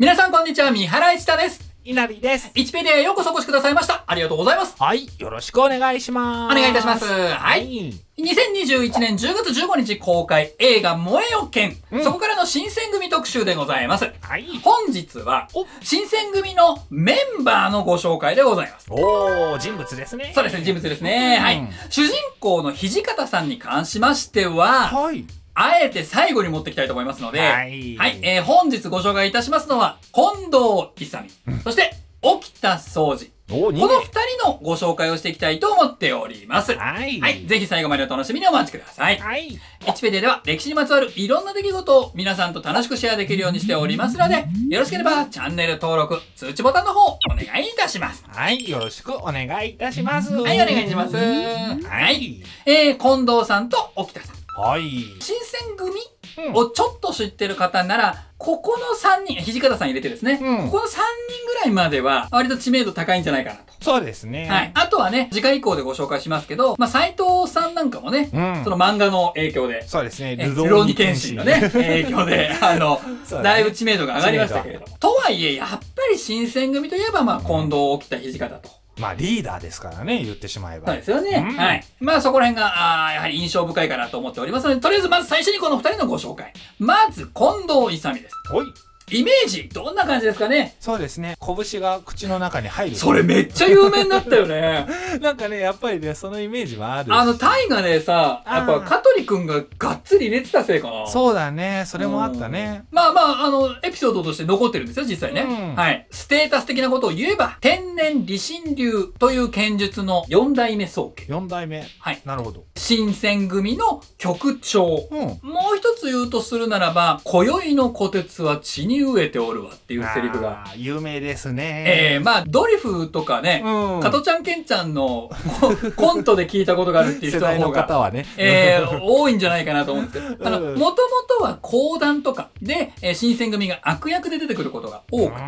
皆さんこんにちは、三原市田です。稲荷です。1ペディアへようこそお越しくださいました。ありがとうございます。はい、よろしくお願いします。お願いいたしますはい2021年10月15日公開映画燃えよ剣、うんそこからの新選組特集でございます。はい。本日はお、新選組のメンバーのご紹介でございます。おー、人物ですね。そうですね、人物ですね。うんはい。主人公の土方さんに関しましては、はい。あえて最後に持ってきたいと思いますので、はいえー本日ご紹介いたしますのは、近藤勇美、そして、沖田総司。この二人のご紹介をしていきたいと思っております。はい。はい。ぜひ最後までお楽しみにお待ちください。はい。エチペディアでは歴史にまつわるいろんな出来事を皆さんと楽しくシェアできるようにしておりますので、よろしければチャンネル登録、通知ボタンの方お願いいたします。はい、よろしくお願いいたします。ははい、お願いします。ははい。い。えー、近藤さんと沖田さん。はい。新選組うんをちょっと知ってる方なら、ここの3人、土方さん入れてですね、うんここの3人ぐらいまでは割と知名度高いんじゃないかなと。そうですね。はい。。あとはね、次回以降でご紹介しますけど、まあ、斎藤さんなんかもね、うん。その漫画の影響で、そうですね。えルルローニケンシンのね、影響で、あの、ねだいぶ知名度が上がりましたけれども。とはいえ、やっぱり新選組といえば、まあ、近藤、沖田、土方と。まあ、リーダーですからね、言ってしまえば。そうですよね。うんはい。まあそこら辺が、あーやはり印象深いかなと思っておりますので、とりあえずまず最初にこの二人のご紹介。まず、近藤勇美です。はい。イメージ、どんな感じですかね？そうですね。拳が口の中に入る。それめっちゃ有名になったよね。なんかね、やっぱりね、そのイメージはある。あの、タイガでさ、やっぱ香取くんががっつり入れてたせいかな。そうだね。それもあったね。まあまあ、あの、エピソードとして残ってるんですよ、実際ね。うんはい。ステータス的なことを言えば、天然理心流という剣術の四代目宗家。四代目。はい。なるほど。新選組の局長。うん。もう一つ言うとするならば、今宵の虎鉄は血に飢えておるわっていうセリフが。有名ですね。えー、まあ、ドリフとかね、うん。加トちゃんケンちゃんのコ コントで聞いたことがあるっていう人の方が、方はね。えー、多いんじゃないかなと思うんですけど、もともとは講談とかで、えー新選組が悪役で出てくることが多くて、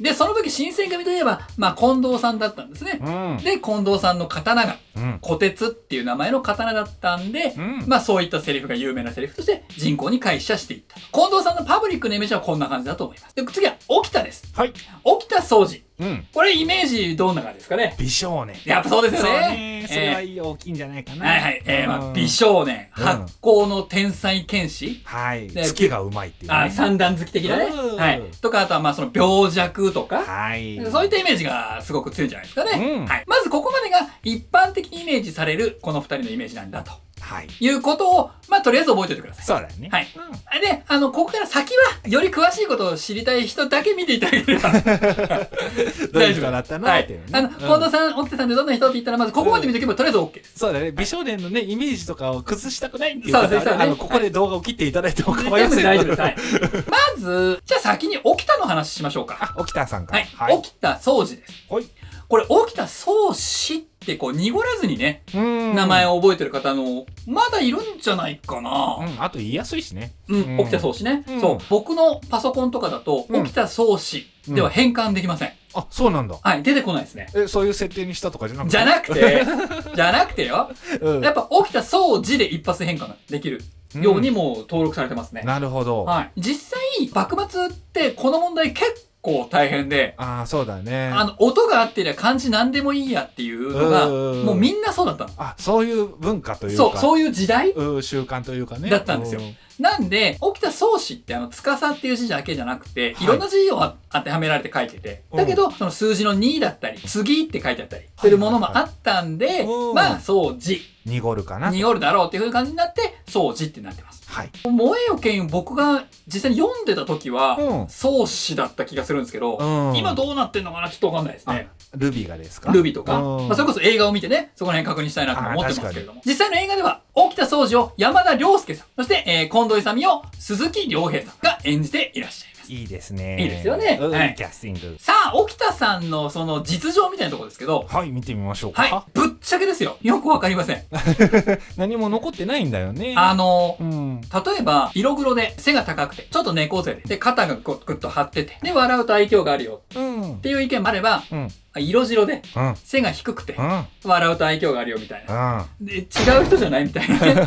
で、その時新選組といえば、まあ、近藤さんだったんですね。うん。うん。で、近藤さんの刀が、うん。虎鉄っていう名前の刀だったんで、うん。まあそういったセリフが有名なセリフとして人口に回謝していった。近藤さんのパブリックなイメージはこんな感じだと思います。で、次は、沖田です。はい。沖田総司。うん。これイメージどんな感じですかね？美少年。やっぱそうですよね。ね。それは大きいんじゃないかな。はいはい。えー、まあ、うん美少年、うん発行の天才剣士、はい。で月がうまいっていうあね。三段好き的なね。うんはい。とか、あとはまあその病弱とか、はい。そういったイメージがすごく強いんじゃないですかね。うんはい。まずここまでが一般的にイメージされるこの二人のイメージなんだとはい。いうことを、まあとりあえず覚えておいてください。そうだよね。はいうんで、あの、ここから先は、より詳しいことを知りたい人だけ見ていただければ。どういう人だったなはいね。あの、うん近藤さん、沖田さんってどんな人って言ったら、まずここまで見ておけば、とりあえず OK です。そうだね。美少年のね、イメージとかを崩したくないっていうそうですねあの、ここで動画を切っていただいても構いません。大丈夫です。はい。まず、じゃあ先に沖田の話しましょうか。あ、沖田さんかはら。い。沖田総司です。はい。これ、沖田総司ってこう、濁らずにね、うん名前を覚えてる方の、まだいるんじゃないかな。うん、あと言いやすいしね。うん、うん沖田総司ね、うんそう。僕のパソコンとかだと、うん沖田総司では変換できません。あ、そうなんだ。はい、出てこないですね。え、そういう設定にしたとかじゃなくて？じゃなくて、じゃなくてよ。うんやっぱ沖田総司で一発変換ができるようにもう登録されてますね。なるほど。はい。実際、幕末ってこの問題結構大変で、ああ、そうだね。あの、音が合ってりゃ漢字何でもいいやっていうのが、うん。もうみんなそうだったの。あ、そういう文化というか。そう、そういう時代？うん習慣というかね。だったんですよ。うんなんで、沖田総司ってあの、司っていう字だけじゃなくて、はい。いろんな字をあ当てはめられて書いてて、うん。だけど、その数字の2だったり、次って書いてあったりするものもあったんでうん、まあ、総司、濁るかな。濁るだろうっていう感じになって、総司ってなってます。はい。萌えよ剣僕が実際に読んでた時は、うん宗師だった気がするんですけど、うん今どうなってんのかなちょっとわかんないですね。ルビーがですか？ルビーとか、うんまあ、それこそ映画を見てね、そこら辺確認したいなと思ってますけれども。実際の映画では、沖田総司を山田涼介さん、そして、えー、近藤勇美を鈴木亮平さんが演じていらっしゃいます。いいですね。いいですよねいキャスティング。さあ、沖田さんのその実情みたいなところですけど、はい、見てみましょうか。はい、ぶっちゃけですよ。よくわかりません。何も残ってないんだよね。あの、うん。例えば、色黒で背が高くて、ちょっと猫背で、で、肩がグッグッと張ってて、で、笑うと愛嬌があるようんっ。ていう意見もあれば、うん。色白で、うん。背が低くてう、ん。笑うと愛嬌があるよみたいな。うん。で、違う人じゃないみたいなね。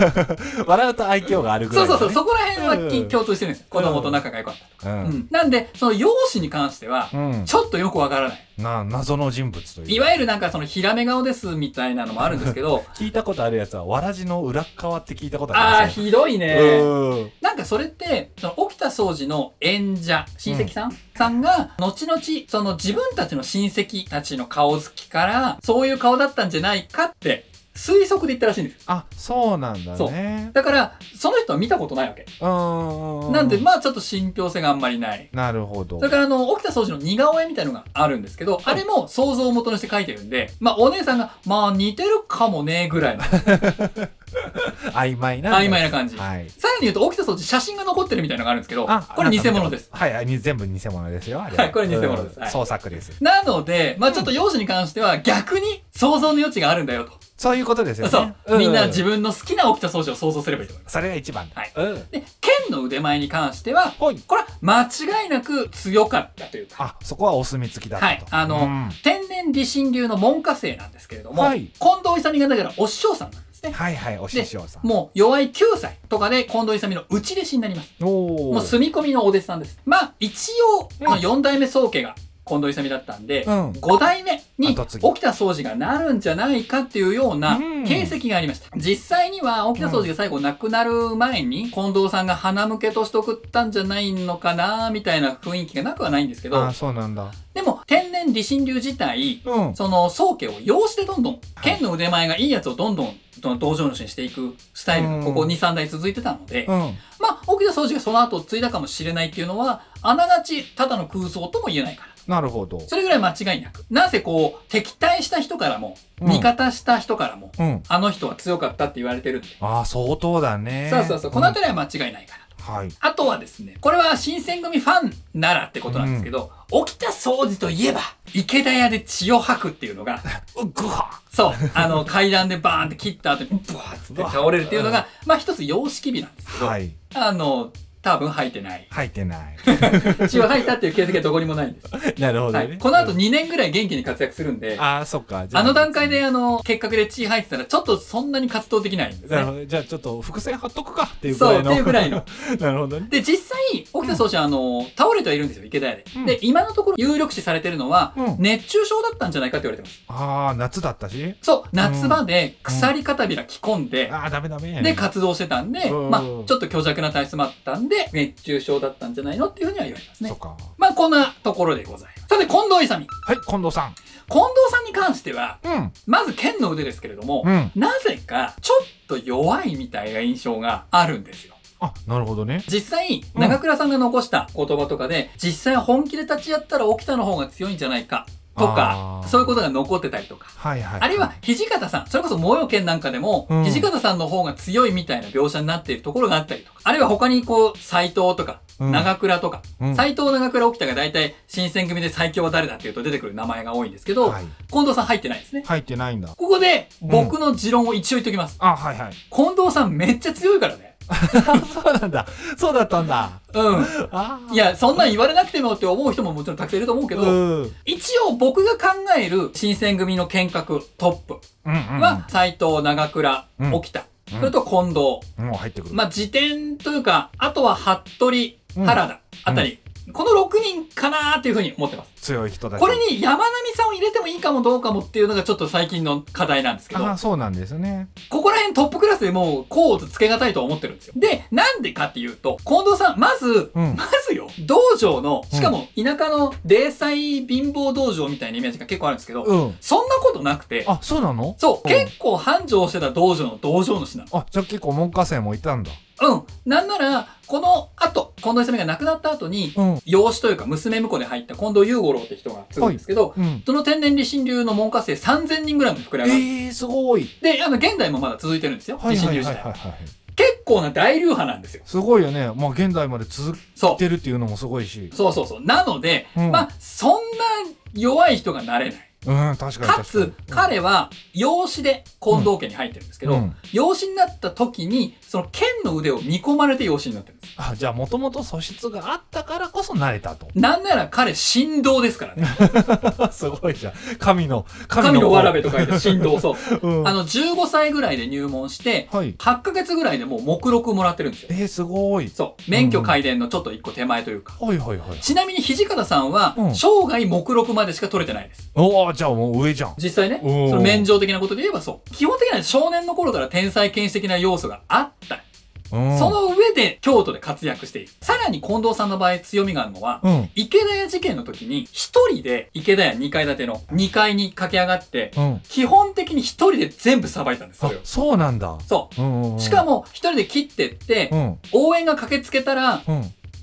笑うと愛嬌があるぐらい、そうそうそう、そこら辺はうん共通してるんですよ。子供と仲が良かったとか。う。うんん。なんで、その容姿に関しては、うん。ちょっとよくわからない。な、謎の人物という。いわゆるなんかそのヒラメ顔ですみたいなのもあるんですけど、聞いたことあるやつは、わらじの裏っ側って聞いたことあああ。ひどいね。うん。なんかそれって、その沖田総司の演者、親戚さん、さんが、後々、その自分たちの親戚たちの顔つきから、そういう顔だったんじゃないかって、推測で言ったらしいんですよ。あ、そうなんだね。だから、その人は見たことないわけ。うん。なんで、まあちょっと信憑性があんまりない。なるほどそれ。からあの、沖田総司の似顔絵みたいのがあるんですけど、あれも想像を元にして描いてるんで、まあお姉さんが、まあ似てるかもね、ぐらいの 曖昧な。曖昧な感じ。はい。さらに言うと、沖田総司写真が残ってるみたいなのがあるんですけど、これ偽物です。はい、はい、に全部偽物ですよ。はいこれ偽物です創作です。なので、まあちょっと容姿に関しては逆に想像の余地があるんだよと。そういうことですよね。そう。みんな自分。分の好きな沖田総司を想像すればいいと思います。それが一番だ。はいうん。で、剣の腕前に関しては。これは間違いなく強かったというか、あ、そこはお墨付きだったと。はいあのうん天然理心流の門下生なんですけれども、はい近藤勇がだからお師匠さんなんですね。はいはい、お師匠さん。もう弱い9歳とかで近藤勇の内弟子になります。もう住み込みのお弟子さんです。まあ一応、うんまあ4代目宗家が近藤勇だったんで、うん5代目に沖田総司がなるんじゃないかっていうようなうん形跡がありました。実際には沖田総司が最後亡くなる前に近藤さんが鼻向けとして送ったんじゃないのかなみたいな雰囲気がなくはないんですけどあ、、そうなんだ。でも天然理心流自体、うん。その宗家を養子でどんどん、剣の腕前がいいやつをどんどん、道場主にしていくスタイルがここうん2、3代続いてたので、うん。まあ、沖田総司がその後継いだかもしれないっていうのは、あながちただの空想とも言えないから。なるほど。それぐらい間違いなく。なぜこう、敵対した人からも、うん味方した人からも、うん。あの人は強かったって言われてるんで。ああ、相当だね。そうそうそう。このん辺りは間違いないから。はい。あとはですね、これは新選組ファンならってことなんですけど、沖田総司といえば、池田屋で血を吐くっていうのが、そう、あの、階段でバーンって切った後に、ブワーって倒れるっていうのが、まあ一つ様式美なんですけど、はい。あの、多分吐いてない。入ってない。血を吐いたっていう形跡はどこにもないんです。なるほどね。はい。この後2年ぐらい元気に活躍するんで、ああ、そっか。あの段階であの、結核で血吐いてたら、ちょっとそんなに活動できないんですね。なるほど。じゃあちょっと伏線貼っとくかっていうぐそう、っらいの。ていうぐらいの。なるほどね。で、実際、沖田総司はあの、倒れてはいるんですよ、池田屋で。うんで、今のところ有力視されてるのは、うん熱中症だったんじゃないかって言われてます。ああ、夏だったし。そう、夏場で鎖片びら着込んで、ああ、ダメダメ。で、活動してたんで、うんまあ、ちょっと虚弱な体質もあったんで、熱中症だったんじゃないのっていうふうには言われますねそっ。か。まあ、こんなところでございます。さて、近藤勇。はい、近藤さん。近藤さんに関しては、うん。まず剣の腕ですけれども、うん。なぜか、ちょっと弱いみたいな印象があるんですよ。あ、なるほどね。実際、うん長倉さんが残した言葉とかで、実際本気で立ち会ったら沖田の方が強いんじゃないか、とかそういうことが残ってたりとか。はいはい。あるいは、土方さん、それこそ萌え剣なんかでも、うん土方さんの方が強いみたいな描写になっているところがあったりとか。あるいは他にこう、斎藤とか、うん長倉とか、うん斎藤長倉沖田が大体新選組で最強は誰だっていうと出てくる名前が多いんですけど、はい。近藤さん入ってないですね。入ってないんだ。ここで僕の持論を一応言っておきます。あ、はいはい。近藤さんめっちゃ強いからね。そうなんだ。そうだったんだ。うん。いや、そんなん言われなくてもって思う人ももちろんたくさんいると思うけど、うん。一応僕が考える新選組の剣客トップうんうん。は、斎藤、長倉、うん沖田、うんそれと近藤。もう入ってくる。まあ、辞典というか、あとは服部、うん原田あたり、この6人かなーっていうふうに思ってます。強い人たち。これに山並さんを入れてもいいかもどうかもっていうのがちょっと最近の課題なんですけど、ああ、そうなんですね。ここら辺トップクラスでもう、こうつけがたいとは思ってるんですよ。で、なんでかっていうと、近藤さん、まず、うんまずよ、道場の、しかも田舎の零細貧乏道場みたいなイメージが結構あるんですけど、うん。そんなことなくて、あ、そうなの？そう、うん結構繁盛してた道場の道場主なの。あ、じゃあ結構門下生もいたんだ。うん。なんなら、この後、近藤勇が亡くなった後に、うん。養子というか娘婿で入った近藤雄五郎って人が継ぐんですけど、うん。その天然理心流の門下生3000人ぐらいまで膨れ上がる。ええー、すごい。で、あの、現代もまだ続いてるんですよ。はい理心はいはいはい流自体は。はい。結構な大流派なんですよ。すごいよね。まあ現代まで続そいてるっていうのもすごいしう。。そうそうそう。なので、うんまあ、そんな弱い人がなれない。うん、確かに確かつ、彼は養子で近藤家に入ってるんですけど、うん養子になった時に、その剣の腕を見込まれて養子になってるんです。あじゃあもともと素質があったからこそ慣れたとなんなら彼、神道ですからね。すごいじゃん神の神のわらべと、と書いて神道、そう。うん、あの、15歳ぐらいで入門して、はい8ヶ月ぐらいでもう目録もらってるんですよ。えー、すごいそう。免許改伝のちょっと一個手前というか。はいはいはいちなみに土方さんは、うん生涯目録までしか取れてないです。おおじゃあもう上じゃん実際ね、その免状的なことで言えばそう。基本的には少年の頃から天才剣士的な要素があった。うんその上で京都で活躍している。さらに近藤さんの場合強みがあるのは、うん池田屋事件の時に一人で池田屋2階建ての2階に駆け上がって、うん基本的に一人で全部さばいたんです、そあれを。そうなんだそう。うんうんしかも、一人で切ってって、うん応援が駆けつけたら、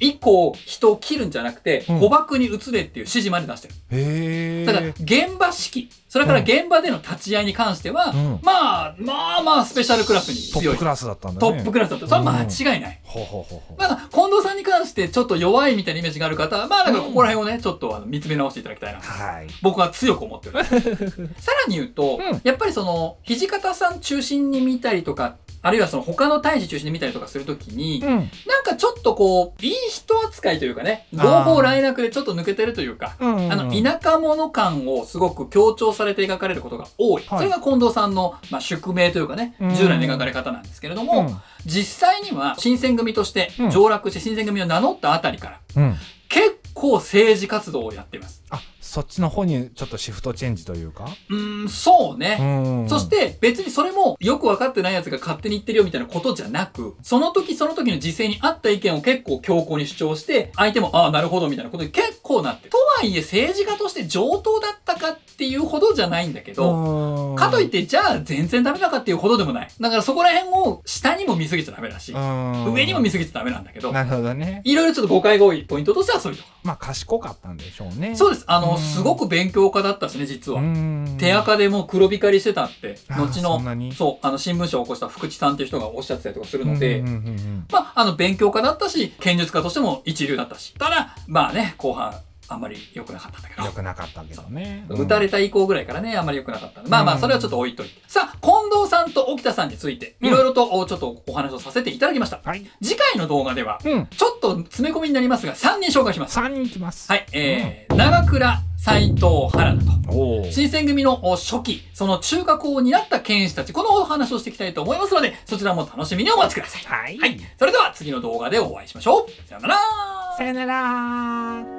うん一個人を切るんじゃなくて、うん誤爆に移れっていう指示まで出してる。へえだから、現場指揮、それから現場での立ち会いに関しては、うんまあ、まあまあ、スペシャルクラスに強い。トップクラスだったんだねトップクラスだった。それは間違いない。ほうほうほうまあ、近藤さんに関してちょっと弱いみたいなイメージがある方は、まあ、だからここら辺をね、ちょっとあの見つめ直していただきたいな。はい僕は強く思ってる。さらに言うと、うんやっぱりその、土方さん中心に見たりとか、あるいはその他の大使中心に見たりとかするときに、うん。なんかちょっとこう、いい人扱いというかね、合法来楽でちょっと抜けてるというか、うんあの、田舎者感をすごく強調されて描かれることが多い。はい。それが近藤さんの、まあ、宿命というかねうん、従来の描かれ方なんですけれども、実際には新選組としてうん。上洛して新選組を名乗ったあたりから、うん。うん結構政治活動をやっています。あそっちの方にちょっとシフトチェンジというか？うーん、そうね。うんそして別にそれもよくわかってない奴が勝手に言ってるよみたいなことじゃなく、その時その時の時勢に合った意見を結構強硬に主張して、相手もああ、なるほどみたいなことに結構なってる。とはいえ政治家として上等だったかっていうほどじゃないんだけど、かといっててじゃあ全然ダメだかっていうほどでもない。だからそこら辺を下にも見すぎちゃダメだし、上にも見すぎちゃダメなんだけど、なるほどねいろいろちょっと誤解が多いポイントとしてはそういうとこまあ賢かったんでしょうねそうです。あの、うんすごく勉強家だったしね、実は。ん手垢でもう黒光りしてたって、後のそう、あの、新聞社を起こした福地さんっていう人がおっしゃってたりとかするので、まあ、あの、勉強家だったし、剣術家としても一流だったし。ただ、まあね、後半、あんまり良くなかったんだけど。良くなかったけどね打たれた以降ぐらいからね、あんまり良くなかった。まあまあ、うんそれはちょっと置いといて。さあ、近藤さんと沖田さんについて、うんいろいろとおちょっとお話をさせていただきました。はい次回の動画では、うんちょっと詰め込みになりますが、3人紹介します。3人いきますはい、えー、長倉、斎藤、原田と。新選組のお初期、その中核を担った剣士たち、このお話をしていきたいと思いますので、そちらも楽しみにお待ちください。はいはい。それでは次の動画でお会いしましょう。さよならさよなら